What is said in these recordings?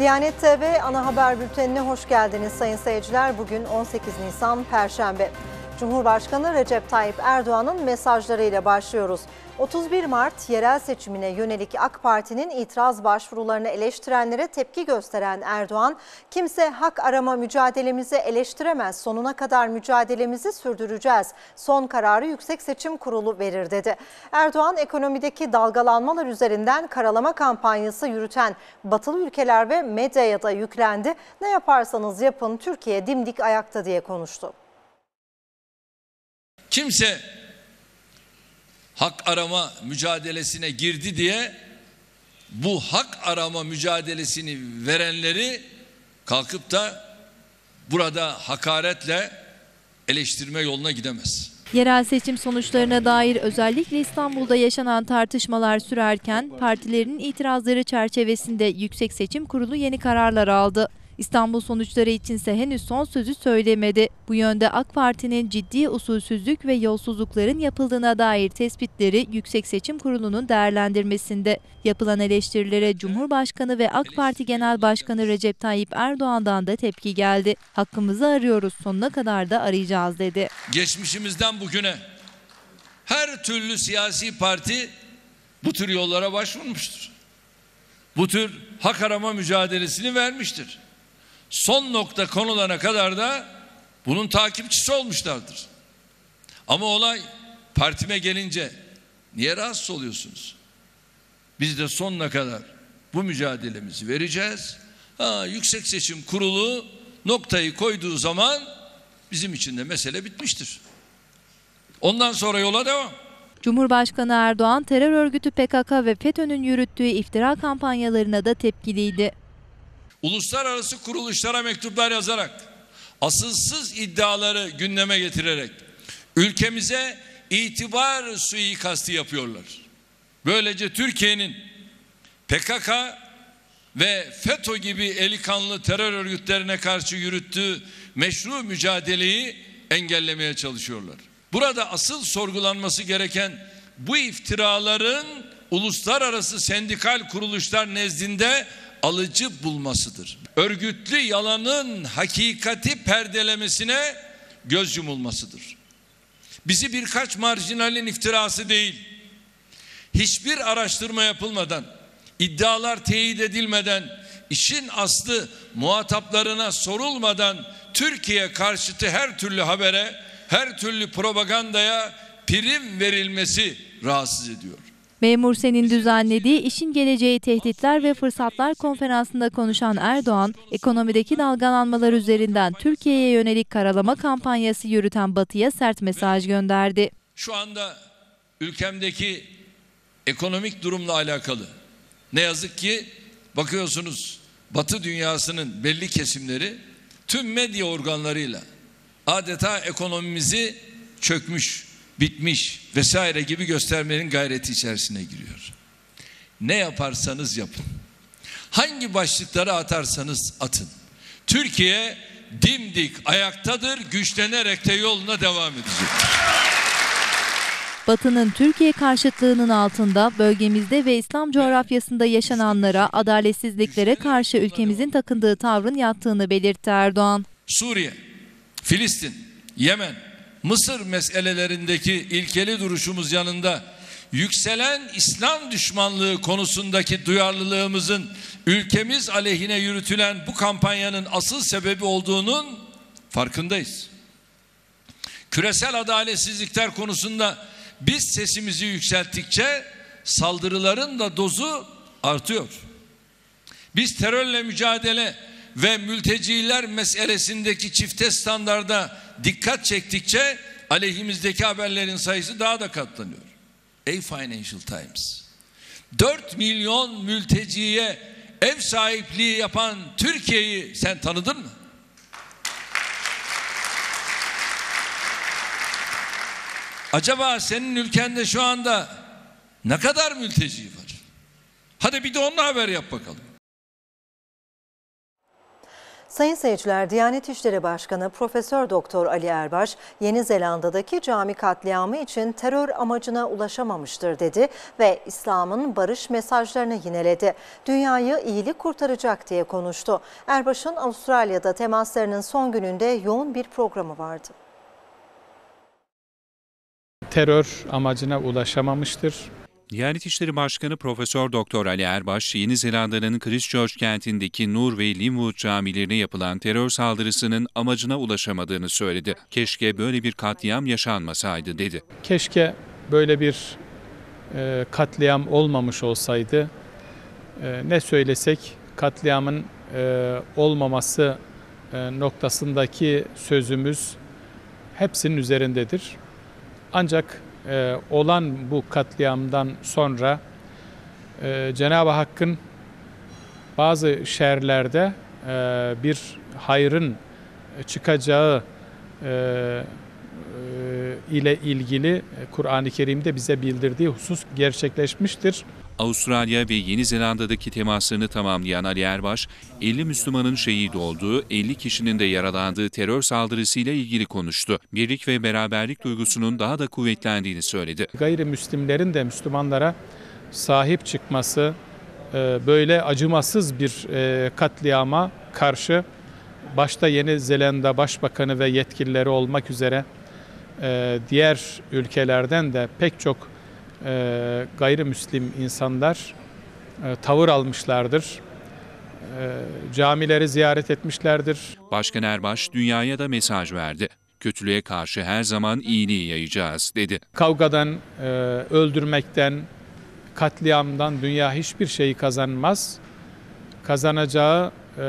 Diyanet TV ana haber bültenine hoş geldiniz sayın seyirciler. Bugün 18 Nisan Perşembe. Cumhurbaşkanı Recep Tayyip Erdoğan'ın mesajlarıyla başlıyoruz. 31 Mart yerel seçimine yönelik AK Parti'nin itiraz başvurularını eleştirenlere tepki gösteren Erdoğan, kimse hak arama mücadelemizi eleştiremez, sonuna kadar mücadelemizi sürdüreceğiz. Son kararı Yüksek Seçim Kurulu verir dedi. Erdoğan ekonomideki dalgalanmalar üzerinden karalama kampanyası yürüten batılı ülkeler ve medyaya da yüklendi. Ne yaparsanız yapın Türkiye dimdik ayakta diye konuştu. Kimse hak arama mücadelesine girdi diye bu hak arama mücadelesini verenleri kalkıp da burada hakaretle eleştirme yoluna gidemez. Yerel seçim sonuçlarına dair özellikle İstanbul'da yaşanan tartışmalar sürerken partilerin itirazları çerçevesinde Yüksek Seçim Kurulu yeni kararlar aldı. İstanbul sonuçları içinse henüz son sözü söylemedi. Bu yönde AK Parti'nin ciddi usulsüzlük ve yolsuzlukların yapıldığına dair tespitleri Yüksek Seçim Kurulu'nun değerlendirmesinde. Yapılan eleştirilere Cumhurbaşkanı ve AK Parti Genel Başkanı Recep Tayyip Erdoğan'dan da tepki geldi. Hakkımızı arıyoruz, sonuna kadar da arayacağız dedi. Geçmişimizden bugüne her türlü siyasi parti bu tür yollara başvurmuştur. Bu tür hak arama mücadelesini vermiştir son nokta konulana kadar da bunun takipçisi olmuşlardır. Ama olay partime gelince niye rahatsız oluyorsunuz? Biz de sonuna kadar bu mücadelemizi vereceğiz. Ha, Yüksek Seçim Kurulu noktayı koyduğu zaman bizim için de mesele bitmiştir. Ondan sonra yola devam. Cumhurbaşkanı Erdoğan terör örgütü PKK ve FETÖ'nün yürüttüğü iftira kampanyalarına da tepkiliydi uluslararası kuruluşlara mektuplar yazarak, asılsız iddiaları gündeme getirerek ülkemize itibar suikastı yapıyorlar. Böylece Türkiye'nin PKK ve FETÖ gibi eli kanlı terör örgütlerine karşı yürüttüğü meşru mücadeleyi engellemeye çalışıyorlar. Burada asıl sorgulanması gereken bu iftiraların uluslararası sendikal kuruluşlar nezdinde alıcı bulmasıdır. Örgütlü yalanın hakikati perdelemesine göz yumulmasıdır. Bizi birkaç marjinalin iftirası değil, hiçbir araştırma yapılmadan, iddialar teyit edilmeden, işin aslı muhataplarına sorulmadan Türkiye karşıtı her türlü habere, her türlü propagandaya prim verilmesi rahatsız ediyor. Memur Sen'in düzenlediği İşin Geleceği Tehditler ve Fırsatlar konferansında konuşan Erdoğan, ekonomideki dalgalanmalar üzerinden Türkiye'ye yönelik karalama kampanyası yürüten Batı'ya sert mesaj gönderdi. Şu anda ülkemdeki ekonomik durumla alakalı ne yazık ki bakıyorsunuz Batı dünyasının belli kesimleri tüm medya organlarıyla adeta ekonomimizi çökmüş, bitmiş vesaire gibi göstermenin gayreti içerisine giriyor. Ne yaparsanız yapın. Hangi başlıkları atarsanız atın. Türkiye dimdik ayaktadır, güçlenerek de yoluna devam edecek. Batı'nın Türkiye karşıtlığının altında bölgemizde ve İslam coğrafyasında yaşananlara, adaletsizliklere karşı ülkemizin takındığı tavrın yattığını belirtti Erdoğan. Suriye, Filistin, Yemen, Mısır meselelerindeki ilkeli duruşumuz yanında yükselen İslam düşmanlığı konusundaki duyarlılığımızın ülkemiz aleyhine yürütülen bu kampanyanın asıl sebebi olduğunun farkındayız. Küresel adaletsizlikler konusunda biz sesimizi yükselttikçe saldırıların da dozu artıyor. Biz terörle mücadele ve mülteciler meselesindeki çifte standarda dikkat çektikçe aleyhimizdeki haberlerin sayısı daha da katlanıyor. Ey Financial Times 4 milyon mülteciye ev sahipliği yapan Türkiye'yi sen tanıdın mı? Acaba senin ülkende şu anda ne kadar mülteci var? Hadi bir de onunla haber yap bakalım. Sayın seyirciler, Diyanet İşleri Başkanı Profesör Doktor Ali Erbaş, Yeni Zelanda'daki cami katliamı için terör amacına ulaşamamıştır dedi ve İslam'ın barış mesajlarını yineledi. Dünyayı iyilik kurtaracak diye konuştu. Erbaş'ın Avustralya'da temaslarının son gününde yoğun bir programı vardı. terör amacına ulaşamamıştır. Diyanet İşleri Başkanı Profesör Doktor Ali Erbaş, Yeni Zelanda'nın Christchurch kentindeki Nur ve Linwood camilerine yapılan terör saldırısının amacına ulaşamadığını söyledi. Keşke böyle bir katliam yaşanmasaydı dedi. Keşke böyle bir e, katliam olmamış olsaydı. E, ne söylesek katliamın e, olmaması e, noktasındaki sözümüz hepsinin üzerindedir. Ancak e, olan bu katliamdan sonra e, Cenab-ı Hakk'ın bazı şerlerde e, bir hayrın çıkacağı e, e, ile ilgili Kur'an-ı Kerim'de bize bildirdiği husus gerçekleşmiştir. Avustralya ve Yeni Zelanda'daki temaslarını tamamlayan Ali Erbaş, 50 Müslümanın şehit olduğu, 50 kişinin de yaralandığı terör saldırısıyla ilgili konuştu. Birlik ve beraberlik duygusunun daha da kuvvetlendiğini söyledi. Gayrimüslimlerin de Müslümanlara sahip çıkması, e, böyle acımasız bir e, katliama karşı başta Yeni Zelanda Başbakanı ve yetkilileri olmak üzere e, diğer ülkelerden de pek çok e, gayrimüslim insanlar e, tavır almışlardır. E, camileri ziyaret etmişlerdir. Başkan Erbaş, dünyaya da mesaj verdi. Kötülüğe karşı her zaman iyiliği yayacağız dedi. Kavgadan, e, öldürmekten, katliamdan dünya hiçbir şeyi kazanmaz. Kazanacağı e,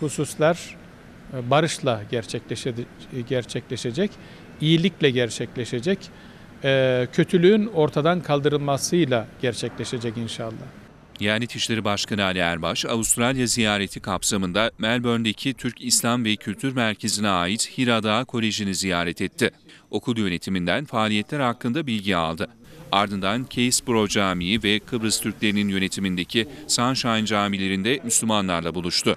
hususlar e, barışla gerçekleşe- gerçekleşecek, iyilikle gerçekleşecek, e, kötülüğün ortadan kaldırılmasıyla gerçekleşecek inşallah. Diyanet İşleri Başkanı Ali Erbaş, Avustralya ziyareti kapsamında Melbourne'deki Türk İslam ve Kültür Merkezi'ne ait Hira Dağı Koleji'ni ziyaret etti. Okul yönetiminden faaliyetler hakkında bilgi aldı. Ardından Keysborough Camii ve Kıbrıs Türklerinin yönetimindeki Sunshine camilerinde Müslümanlarla buluştu.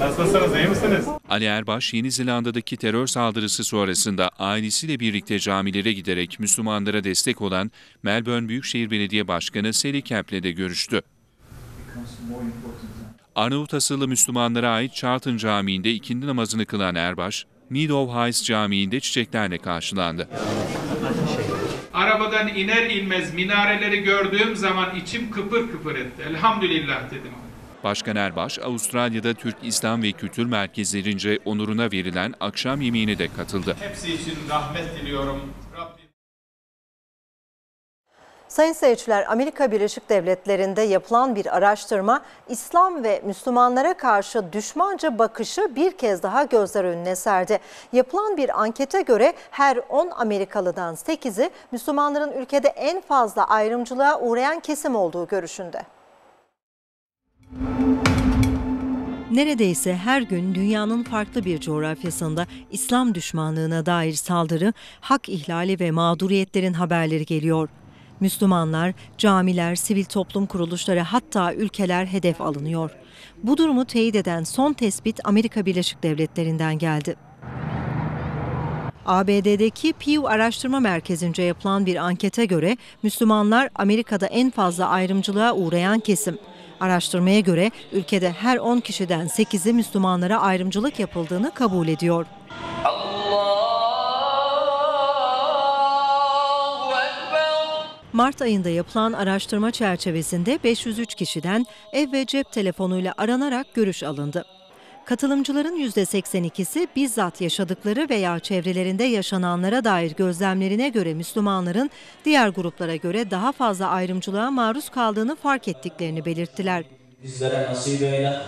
Nasılsınız, iyi misiniz? Ali Erbaş, Yeni Zelanda'daki terör saldırısı sonrasında ailesiyle birlikte camilere giderek Müslümanlara destek olan Melbourne Büyükşehir Belediye Başkanı Sally Kemp'le de görüştü. Arnavut asıllı Müslümanlara ait Charlton Camii'nde ikindi namazını kılan Erbaş, Meadow Heights Camii'nde çiçeklerle karşılandı. Arabadan iner inmez minareleri gördüğüm zaman içim kıpır kıpır etti. Elhamdülillah dedim. Başkan Erbaş, Avustralya'da Türk İslam ve Kültür Merkezlerince onuruna verilen akşam yemeğine de katıldı. Hepsi için rahmet diliyorum. Sayın seyirciler, Amerika Birleşik Devletleri'nde yapılan bir araştırma İslam ve Müslümanlara karşı düşmanca bakışı bir kez daha gözler önüne serdi. Yapılan bir ankete göre her 10 Amerikalıdan 8'i Müslümanların ülkede en fazla ayrımcılığa uğrayan kesim olduğu görüşünde. Neredeyse her gün dünyanın farklı bir coğrafyasında İslam düşmanlığına dair saldırı, hak ihlali ve mağduriyetlerin haberleri geliyor. Müslümanlar, camiler, sivil toplum kuruluşları hatta ülkeler hedef alınıyor. Bu durumu teyit eden son tespit Amerika Birleşik Devletleri'nden geldi. ABD'deki Pew Araştırma Merkezi'nce yapılan bir ankete göre Müslümanlar Amerika'da en fazla ayrımcılığa uğrayan kesim. Araştırmaya göre ülkede her 10 kişiden 8'i Müslümanlara ayrımcılık yapıldığını kabul ediyor. Mart ayında yapılan araştırma çerçevesinde 503 kişiden ev ve cep telefonuyla aranarak görüş alındı. Katılımcıların %82'si bizzat yaşadıkları veya çevrelerinde yaşananlara dair gözlemlerine göre Müslümanların diğer gruplara göre daha fazla ayrımcılığa maruz kaldığını fark ettiklerini belirttiler. bizlere nasip eyle.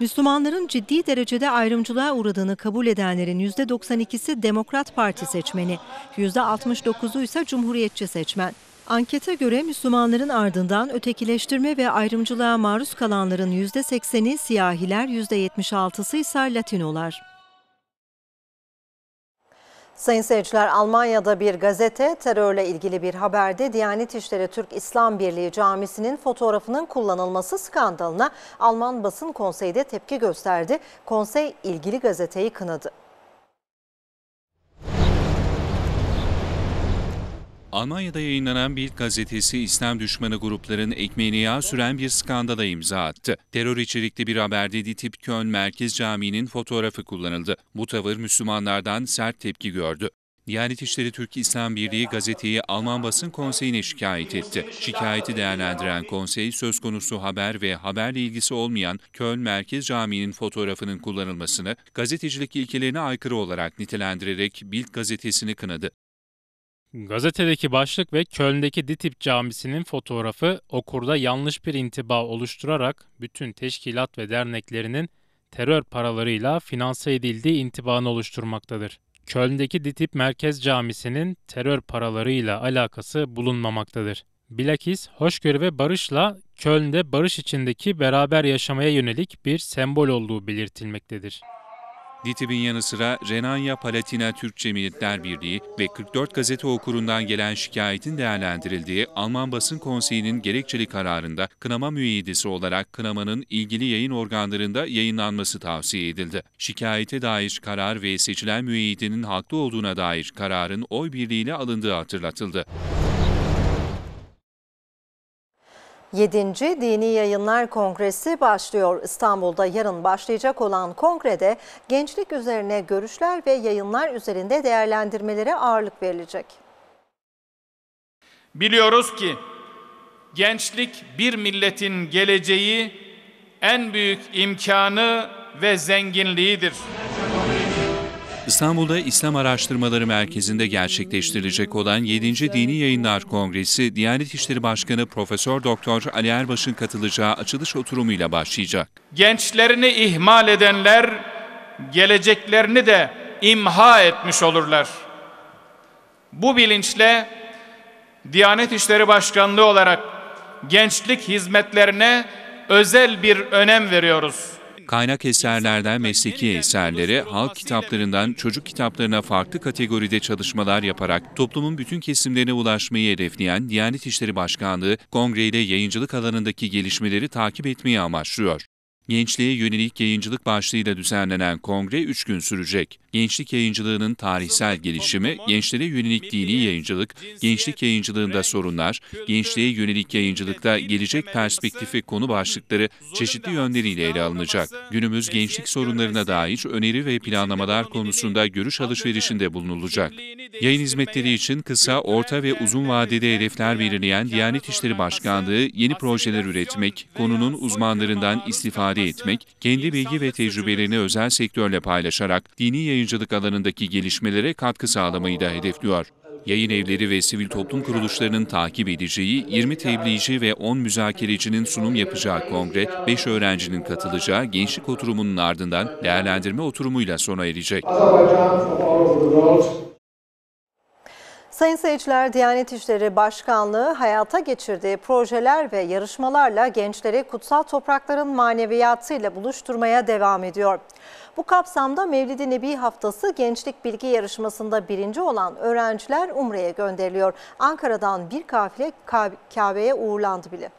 Müslümanların ciddi derecede ayrımcılığa uğradığını kabul edenlerin %92'si Demokrat Parti seçmeni, %69'u ise Cumhuriyetçi seçmen. Ankete göre Müslümanların ardından ötekileştirme ve ayrımcılığa maruz kalanların %80'i siyahiler, %76'sı ise Latinolar. Sayın seyirciler Almanya'da bir gazete terörle ilgili bir haberde Diyanet İşleri Türk İslam Birliği Camisi'nin fotoğrafının kullanılması skandalına Alman Basın Konseyi de tepki gösterdi. Konsey ilgili gazeteyi kınadı. Almanya'da yayınlanan Bild gazetesi İslam düşmanı grupların ekmeğine yağ süren bir skandala imza attı. Terör içerikli bir haberde DİTİB Köln Merkez Camii'nin fotoğrafı kullanıldı. Bu tavır Müslümanlardan sert tepki gördü. Diyanet İşleri Türk İslam Birliği gazeteyi Alman Basın Konseyi'ne şikayet etti. Şikayeti değerlendiren konsey söz konusu haber ve haberle ilgisi olmayan Köln Merkez Camii'nin fotoğrafının kullanılmasını gazetecilik ilkelerine aykırı olarak nitelendirerek Bild gazetesini kınadı. Gazetedeki başlık ve Köln'deki DİTİB Camisi'nin fotoğrafı okurda yanlış bir intiba oluşturarak bütün teşkilat ve derneklerinin terör paralarıyla finanse edildiği intibanı oluşturmaktadır. Köln'deki DİTİB Merkez Camisi'nin terör paralarıyla alakası bulunmamaktadır. Bilakis hoşgörü ve barışla Köln'de barış içindeki beraber yaşamaya yönelik bir sembol olduğu belirtilmektedir. DİTİB'in yanı sıra Renanya Palatina Türkçe Milletler Birliği ve 44 gazete okurundan gelen şikayetin değerlendirildiği Alman Basın Konseyi'nin gerekçeli kararında kınama müeyyidesi olarak kınamanın ilgili yayın organlarında yayınlanması tavsiye edildi. Şikayete dair karar ve seçilen müeyyidinin haklı olduğuna dair kararın oy birliğiyle alındığı hatırlatıldı. 7. Dini Yayınlar Kongresi başlıyor. İstanbul'da yarın başlayacak olan kongrede gençlik üzerine görüşler ve yayınlar üzerinde değerlendirmelere ağırlık verilecek. Biliyoruz ki gençlik bir milletin geleceği, en büyük imkanı ve zenginliğidir. İstanbul'da İslam Araştırmaları Merkezi'nde gerçekleştirilecek olan 7. Dini Yayınlar Kongresi, Diyanet İşleri Başkanı Profesör Doktor Ali Erbaş'ın katılacağı açılış oturumuyla başlayacak. Gençlerini ihmal edenler geleceklerini de imha etmiş olurlar. Bu bilinçle Diyanet İşleri Başkanlığı olarak gençlik hizmetlerine özel bir önem veriyoruz. Kaynak eserlerden mesleki eserlere, halk kitaplarından çocuk kitaplarına farklı kategoride çalışmalar yaparak toplumun bütün kesimlerine ulaşmayı hedefleyen Diyanet İşleri Başkanlığı, kongreyle yayıncılık alanındaki gelişmeleri takip etmeyi amaçlıyor. Gençliğe yönelik yayıncılık başlığıyla düzenlenen kongre 3 gün sürecek. Gençlik yayıncılığının tarihsel gelişimi, gençlere yönelik dini yayıncılık, gençlik yayıncılığında sorunlar, gençliğe yönelik yayıncılıkta gelecek perspektifi konu başlıkları çeşitli yönleriyle ele alınacak. Günümüz gençlik sorunlarına dair öneri ve planlamalar konusunda görüş alışverişinde bulunulacak. Yayın hizmetleri için kısa, orta ve uzun vadede hedefler belirleyen Diyanet İşleri Başkanlığı yeni projeler üretmek, konunun uzmanlarından istifade etmek, kendi bilgi ve tecrübelerini özel sektörle paylaşarak dini yayıncılık alanındaki gelişmelere katkı sağlamayı da hedefliyor. Yayın evleri ve sivil toplum kuruluşlarının takip edeceği 20 tebliğci ve 10 müzakerecinin sunum yapacağı kongre, 5 öğrencinin katılacağı gençlik oturumunun ardından değerlendirme oturumuyla sona erecek. Sayın seyirciler, Diyanet İşleri Başkanlığı hayata geçirdiği projeler ve yarışmalarla gençleri kutsal toprakların maneviyatıyla buluşturmaya devam ediyor. Bu kapsamda Mevlid-i Nebi Haftası Gençlik Bilgi Yarışması'nda birinci olan öğrenciler Umre'ye gönderiliyor. Ankara'dan bir kafile Kabe'ye uğurlandı bile.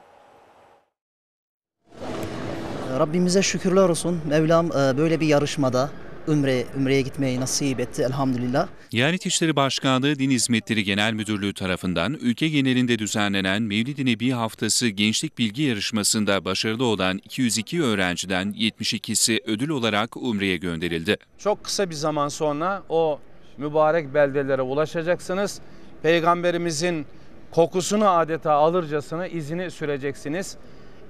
Rabbimize şükürler olsun. Mevlam böyle bir yarışmada Ümre, Ümre'ye gitmeyi nasip etti elhamdülillah. Diyanet İşleri Başkanlığı Din Hizmetleri Genel Müdürlüğü tarafından ülke genelinde düzenlenen Mevlid-i Nebi Haftası Gençlik Bilgi Yarışması'nda başarılı olan 202 öğrenciden 72'si ödül olarak Umre'ye gönderildi. Çok kısa bir zaman sonra o mübarek beldelere ulaşacaksınız. Peygamberimizin kokusunu adeta alırcasına izini süreceksiniz.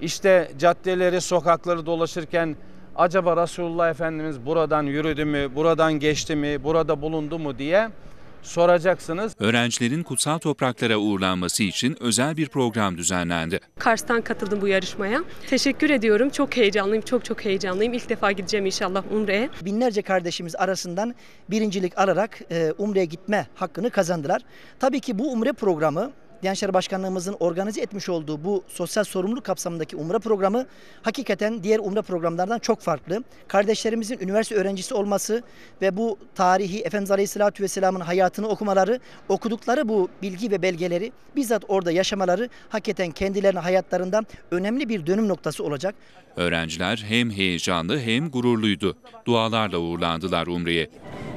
İşte caddeleri, sokakları dolaşırken acaba Resulullah Efendimiz buradan yürüdü mü, buradan geçti mi, burada bulundu mu diye soracaksınız. Öğrencilerin kutsal topraklara uğurlanması için özel bir program düzenlendi. Kars'tan katıldım bu yarışmaya. Teşekkür ediyorum. Çok heyecanlıyım, çok çok heyecanlıyım. İlk defa gideceğim inşallah Umre'ye. Binlerce kardeşimiz arasından birincilik alarak Umre'ye gitme hakkını kazandılar. Tabii ki bu Umre programı Diyanet İşleri Başkanlığımızın organize etmiş olduğu bu sosyal sorumluluk kapsamındaki umre programı hakikaten diğer umre programlardan çok farklı. Kardeşlerimizin üniversite öğrencisi olması ve bu tarihi Efendimiz Aleyhisselatü Vesselam'ın hayatını okumaları, okudukları bu bilgi ve belgeleri bizzat orada yaşamaları hakikaten kendilerine hayatlarından önemli bir dönüm noktası olacak. Öğrenciler hem heyecanlı hem gururluydu. Dualarla uğurlandılar Umre'ye.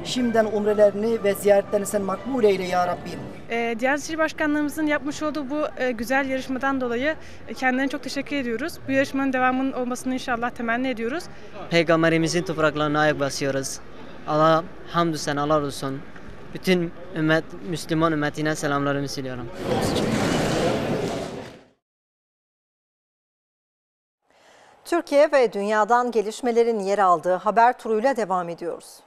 Şimdiden umrelerini ve ziyaretlerini sen makbul eyle ya Rabbim. E, Diyanet İşleri Başkanlığımızın yapmış olduğu bu e, güzel yarışmadan dolayı e, kendilerine çok teşekkür ediyoruz. Bu yarışmanın devamının olmasını inşallah temenni ediyoruz. Peygamberimizin topraklarına ayak basıyoruz. Allah hamdü senalar olsun. Bütün ümmet, Müslüman ümmetine selamlarımı söylüyorum. Türkiye ve dünyadan gelişmelerin yer aldığı haber turuyla devam ediyoruz.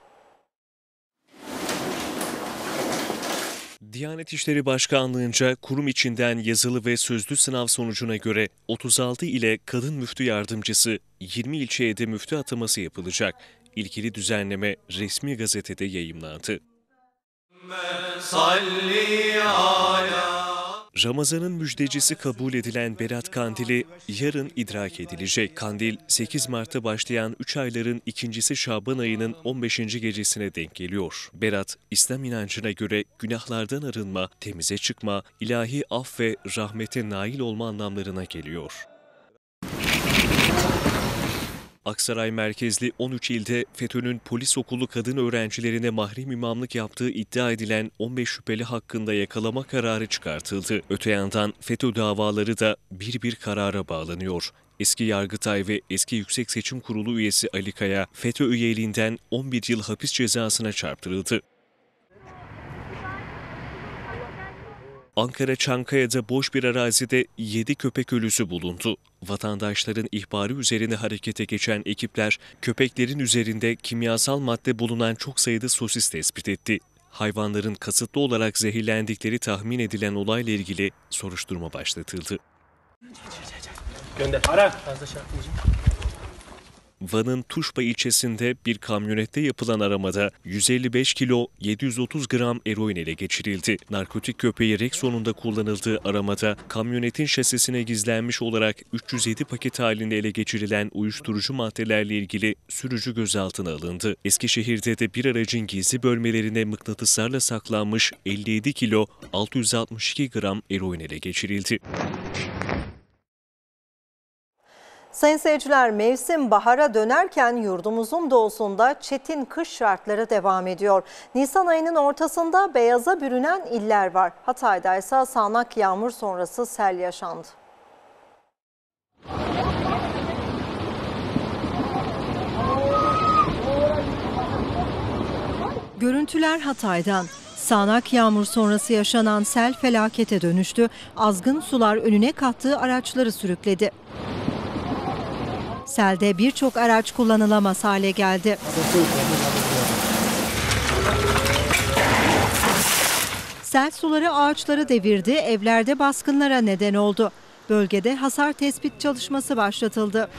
Diyanet İşleri Başkanlığı'nca kurum içinden yazılı ve sözlü sınav sonucuna göre 36 ile kadın müftü yardımcısı 20 ilçeye de müftü ataması yapılacak. İlgili düzenleme resmi gazetede yayımlandı. Ramazan'ın müjdecisi kabul edilen Berat Kandili yarın idrak edilecek. Kandil 8 Mart'ta başlayan 3 ayların ikincisi Şaban ayının 15. gecesine denk geliyor. Berat, İslam inancına göre günahlardan arınma, temize çıkma, ilahi af ve rahmete nail olma anlamlarına geliyor. Aksaray merkezli 13 ilde FETÖ'nün polis okulu kadın öğrencilerine mahrem imamlık yaptığı iddia edilen 15 şüpheli hakkında yakalama kararı çıkartıldı. Öte yandan FETÖ davaları da bir bir karara bağlanıyor. Eski Yargıtay ve eski Yüksek Seçim Kurulu üyesi Ali Kaya, FETÖ üyeliğinden 11 yıl hapis cezasına çarptırıldı. Ankara Çankaya'da boş bir arazide 7 köpek ölüsü bulundu. Vatandaşların ihbarı üzerine harekete geçen ekipler köpeklerin üzerinde kimyasal madde bulunan çok sayıda sosis tespit etti. Hayvanların kasıtlı olarak zehirlendikleri tahmin edilen olayla ilgili soruşturma başlatıldı. Gönder. Ara. Fazla şey. Van'ın Tuşba ilçesinde bir kamyonette yapılan aramada 155 kilo 730 gram eroin ele geçirildi. Narkotik köpeği Rexon'un kullanıldığı aramada kamyonetin şasisine gizlenmiş olarak 307 paket halinde ele geçirilen uyuşturucu maddelerle ilgili sürücü gözaltına alındı. Eskişehir'de de bir aracın gizli bölmelerine mıknatıslarla saklanmış 57 kilo 662 gram eroin ele geçirildi. Sayın seyirciler mevsim bahara dönerken yurdumuzun doğusunda çetin kış şartları devam ediyor. Nisan ayının ortasında beyaza bürünen iller var. Hatay'da ise sağanak yağmur sonrası sel yaşandı. Görüntüler Hatay'dan. Sağanak yağmur sonrası yaşanan sel felakete dönüştü. Azgın sular önüne kattığı araçları sürükledi. Selde birçok araç kullanılamaz hale geldi. Sel suları ağaçları devirdi, evlerde baskınlara neden oldu. Bölgede hasar tespit çalışması başlatıldı.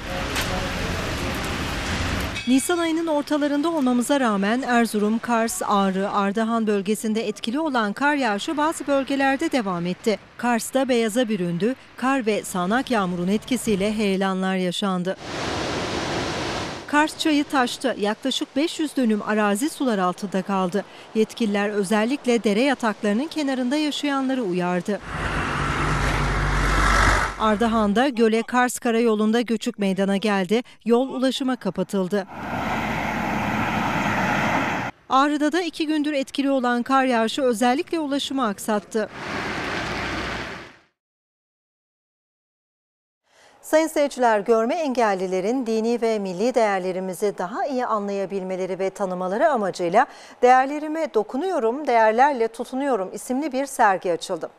Nisan ayının ortalarında olmamıza rağmen Erzurum, Kars, Ağrı, Ardahan bölgesinde etkili olan kar yağışı bazı bölgelerde devam etti. Kars'ta beyaza büründü, kar ve sağanak yağmurun etkisiyle heyelanlar yaşandı. Kars çayı taştı. Yaklaşık 500 dönüm arazi sular altında kaldı. Yetkililer özellikle dere yataklarının kenarında yaşayanları uyardı. Ardahan'da Göle Kars Karayolu'nda göçük meydana geldi. Yol ulaşıma kapatıldı. Ağrı'da da iki gündür etkili olan kar yağışı özellikle ulaşımı aksattı. Sayın seyirciler, görme engellilerin dini ve milli değerlerimizi daha iyi anlayabilmeleri ve tanımaları amacıyla Değerlerime Dokunuyorum, Değerlerle Tutunuyorum isimli bir sergi açıldı.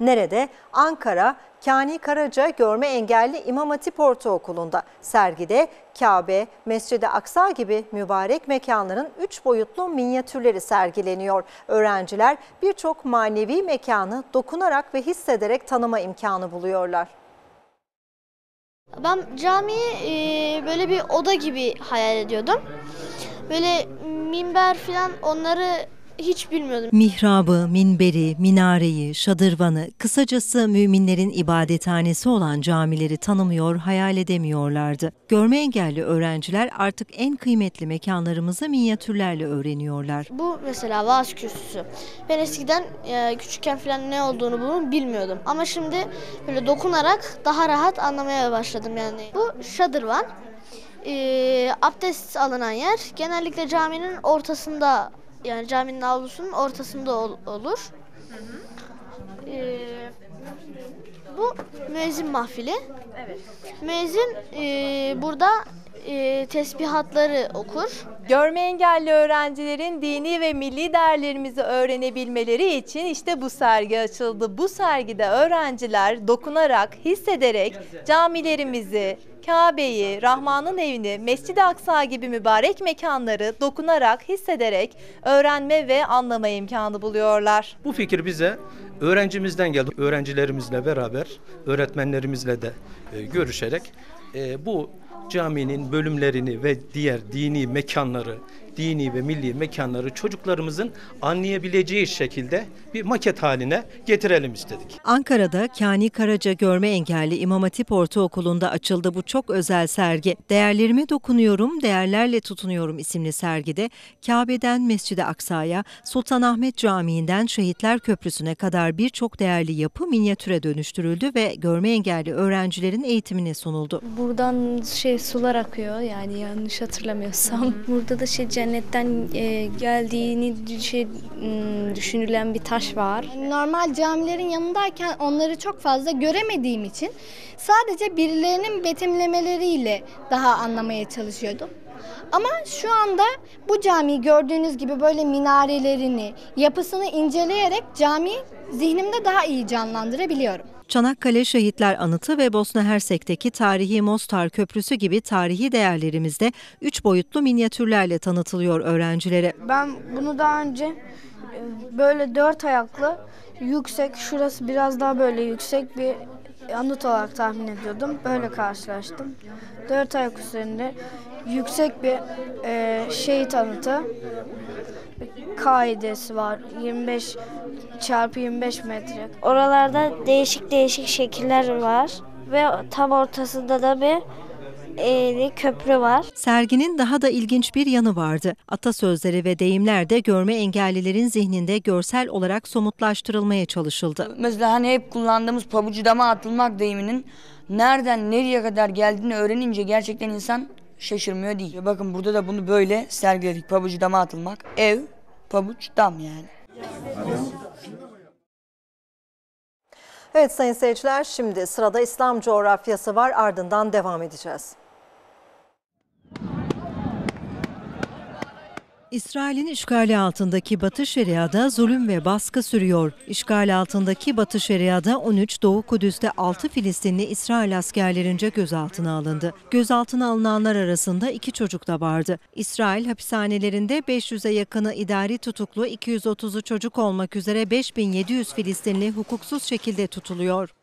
Nerede? Ankara Kani Karaca Görme Engelli İmam Hatip Ortaokulu'nda. Sergide Kabe, Mescid-i Aksa gibi mübarek mekanların üç boyutlu minyatürleri sergileniyor. Öğrenciler birçok manevi mekanı dokunarak ve hissederek tanıma imkanı buluyorlar. Ben camiyi e, böyle bir oda gibi hayal ediyordum. Böyle minber falan onları hiç bilmiyordum. Mihrabı, minberi, minareyi, şadırvanı, kısacası müminlerin ibadethanesi olan camileri tanımıyor, hayal edemiyorlardı. Görme engelli öğrenciler artık en kıymetli mekanlarımızı minyatürlerle öğreniyorlar. Bu mesela vaaz kürsüsü. Ben eskiden e, küçükken falan ne olduğunu bunu bilmiyordum. Ama şimdi böyle dokunarak daha rahat anlamaya başladım yani. Bu şadırvan. E, abdest alınan yer genellikle caminin ortasında yani caminin avlusunun ortasında ol- olur. E, bu müezzin mahfili. Evet. Müezzin e, burada e, tesbihatları okur. Görme engelli öğrencilerin dini ve milli değerlerimizi öğrenebilmeleri için işte bu sergi açıldı. Bu sergide öğrenciler dokunarak, hissederek camilerimizi, Kabe'yi, Rahman'ın evini, Mescid-i Aksa gibi mübarek mekanları dokunarak, hissederek öğrenme ve anlama imkanı buluyorlar. Bu fikir bize öğrencimizden geldi. Öğrencilerimizle beraber, öğretmenlerimizle de e, görüşerek e, bu caminin bölümlerini ve diğer dini mekanları, dini ve milli mekanları çocuklarımızın anlayabileceği şekilde bir maket haline getirelim istedik. Ankara'da Kani Karaca Görme Engelli İmam Hatip Ortaokulu'nda açıldı bu çok özel sergi. Değerlerime dokunuyorum, değerlerle tutunuyorum isimli sergide Kabe'den Mescid-i Aksa'ya, Sultanahmet Camii'nden Şehitler Köprüsü'ne kadar birçok değerli yapı minyatüre dönüştürüldü ve görme engelli öğrencilerin eğitimine sunuldu. Buradan şey sular akıyor yani yanlış hatırlamıyorsam. Burada da şey cennetten e, geldiğini şey düşünülen bir taş var. Normal camilerin yanındayken onları çok fazla göremediğim için sadece birilerinin betimlemeleriyle daha anlamaya çalışıyordum. Ama şu anda bu camiyi gördüğünüz gibi böyle minarelerini, yapısını inceleyerek camiyi zihnimde daha iyi canlandırabiliyorum. Çanakkale Şehitler Anıtı ve Bosna Hersek'teki tarihi Mostar Köprüsü gibi tarihi değerlerimizde üç boyutlu minyatürlerle tanıtılıyor öğrencilere. Ben bunu daha önce e, böyle dört ayaklı yüksek şurası biraz daha böyle yüksek bir anıt olarak tahmin ediyordum. Böyle karşılaştım. Dört ayak üzerinde yüksek bir e, şehit anıtı kaidesi var. 25 çarpı 25 metre. Oralarda değişik değişik şekiller var ve tam ortasında da bir eğri köprü var. Serginin daha da ilginç bir yanı vardı. Atasözleri ve deyimler de görme engellilerin zihninde görsel olarak somutlaştırılmaya çalışıldı. Mesela hani hep kullandığımız pabucu dama atılmak deyiminin nereden nereye kadar geldiğini öğrenince gerçekten insan şaşırmıyor değil. Bakın burada da bunu böyle sergiledik. Pabucu dama atılmak. Ev, pabuç, dam yani. Evet sayın seyirciler şimdi sırada İslam coğrafyası var ardından devam edeceğiz. İsrail'in işgali altındaki Batı Şeria'da zulüm ve baskı sürüyor. İşgal altındaki Batı Şeria'da 13, Doğu Kudüs'te 6 Filistinli İsrail askerlerince gözaltına alındı. Gözaltına alınanlar arasında iki çocuk da vardı. İsrail hapishanelerinde 500'e yakını idari tutuklu, 230'u çocuk olmak üzere 5700 Filistinli hukuksuz şekilde tutuluyor.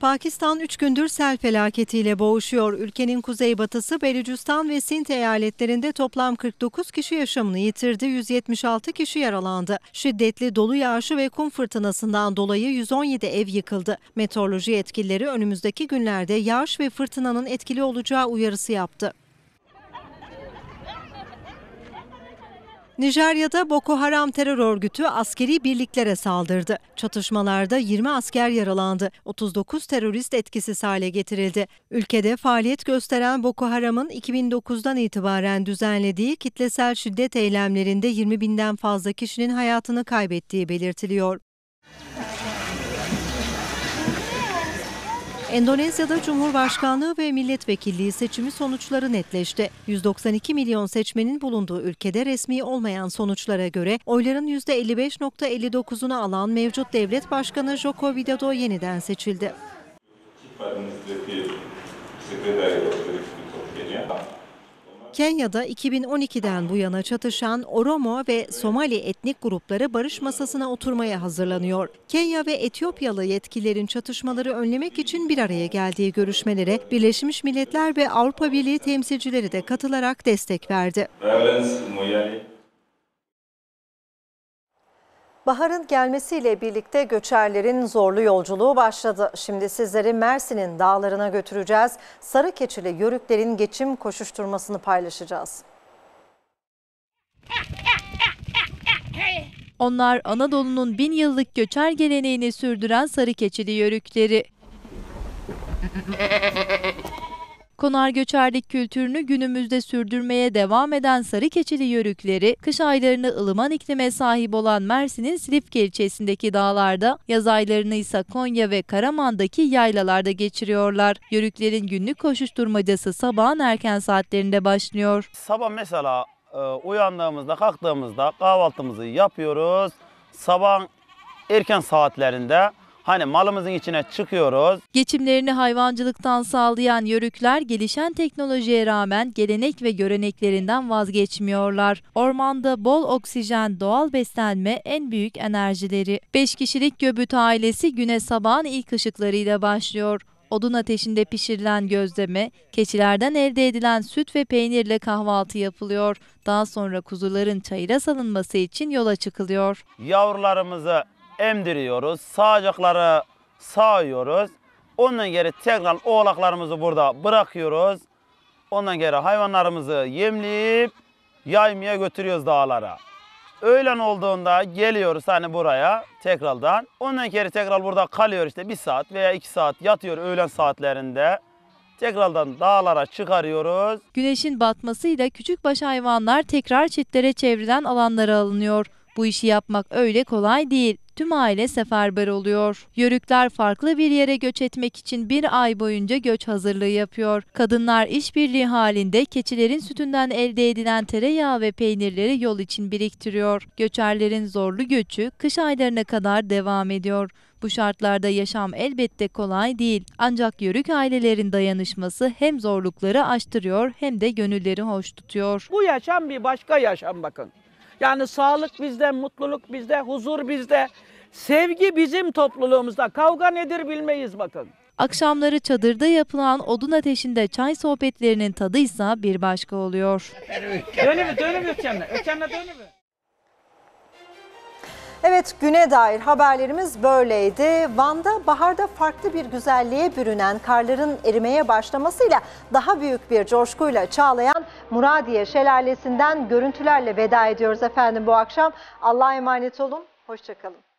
Pakistan 3 gündür sel felaketiyle boğuşuyor. Ülkenin kuzeybatısı Belucistan ve Sint eyaletlerinde toplam 49 kişi yaşamını yitirdi, 176 kişi yaralandı. Şiddetli dolu yağışı ve kum fırtınasından dolayı 117 ev yıkıldı. Meteoroloji yetkilileri önümüzdeki günlerde yağış ve fırtınanın etkili olacağı uyarısı yaptı. Nijerya'da Boko Haram terör örgütü askeri birliklere saldırdı. Çatışmalarda 20 asker yaralandı. 39 terörist etkisiz hale getirildi. Ülkede faaliyet gösteren Boko Haram'ın 2009'dan itibaren düzenlediği kitlesel şiddet eylemlerinde 20 binden fazla kişinin hayatını kaybettiği belirtiliyor. Endonezya'da Cumhurbaşkanlığı ve milletvekilliği seçimi sonuçları netleşti. 192 milyon seçmenin bulunduğu ülkede resmi olmayan sonuçlara göre oyların %55.59'unu alan mevcut devlet başkanı Joko Widodo yeniden seçildi. Kenya'da 2012'den bu yana çatışan Oromo ve Somali etnik grupları barış masasına oturmaya hazırlanıyor. Kenya ve Etiyopyalı yetkililerin çatışmaları önlemek için bir araya geldiği görüşmelere Birleşmiş Milletler ve Avrupa Birliği temsilcileri de katılarak destek verdi. Baharın gelmesiyle birlikte göçerlerin zorlu yolculuğu başladı. Şimdi sizleri Mersin'in dağlarına götüreceğiz. Sarı keçili yörüklerin geçim koşuşturmasını paylaşacağız. Onlar Anadolu'nun bin yıllık göçer geleneğini sürdüren sarı keçili yörükleri. Konar göçerlik kültürünü günümüzde sürdürmeye devam eden sarı keçili yörükleri, kış aylarını ılıman iklime sahip olan Mersin'in Silifke ilçesindeki dağlarda, yaz aylarını ise Konya ve Karaman'daki yaylalarda geçiriyorlar. Yörüklerin günlük koşuşturmacası sabahın erken saatlerinde başlıyor. Sabah mesela e, uyandığımızda, kalktığımızda kahvaltımızı yapıyoruz. Sabah erken saatlerinde hani malımızın içine çıkıyoruz. Geçimlerini hayvancılıktan sağlayan yörükler gelişen teknolojiye rağmen gelenek ve göreneklerinden vazgeçmiyorlar. Ormanda bol oksijen, doğal beslenme en büyük enerjileri. 5 kişilik Göbüt ailesi güne sabahın ilk ışıklarıyla başlıyor. Odun ateşinde pişirilen gözleme, keçilerden elde edilen süt ve peynirle kahvaltı yapılıyor. Daha sonra kuzuların çayıra salınması için yola çıkılıyor. Yavrularımızı emdiriyoruz. Sağacakları sağıyoruz. Ondan geri tekrar oğlaklarımızı burada bırakıyoruz. Ondan geri hayvanlarımızı yemleyip yaymaya götürüyoruz dağlara. Öğlen olduğunda geliyoruz hani buraya tekrardan. Ondan geri tekrar burada kalıyor işte bir saat veya iki saat yatıyor öğlen saatlerinde. Tekrardan dağlara çıkarıyoruz. Güneşin batmasıyla küçükbaş hayvanlar tekrar çitlere çevrilen alanlara alınıyor. Bu işi yapmak öyle kolay değil. Tüm aile seferber oluyor. Yörükler farklı bir yere göç etmek için bir ay boyunca göç hazırlığı yapıyor. Kadınlar işbirliği halinde keçilerin sütünden elde edilen tereyağı ve peynirleri yol için biriktiriyor. Göçerlerin zorlu göçü kış aylarına kadar devam ediyor. Bu şartlarda yaşam elbette kolay değil. Ancak yörük ailelerin dayanışması hem zorlukları aştırıyor hem de gönülleri hoş tutuyor. Bu yaşam bir başka yaşam bakın. Yani sağlık bizde, mutluluk bizde, huzur bizde. Sevgi bizim topluluğumuzda. Kavga nedir bilmeyiz bakın. Akşamları çadırda yapılan odun ateşinde çay sohbetlerinin tadıysa bir başka oluyor. Dönümü, dönümü Ökçen'le. Ökçen'le dönümü. Evet güne dair haberlerimiz böyleydi. Van'da baharda farklı bir güzelliğe bürünen karların erimeye başlamasıyla daha büyük bir coşkuyla çağlayan Muradiye Şelalesi'nden görüntülerle veda ediyoruz efendim bu akşam. Allah'a emanet olun, hoşçakalın.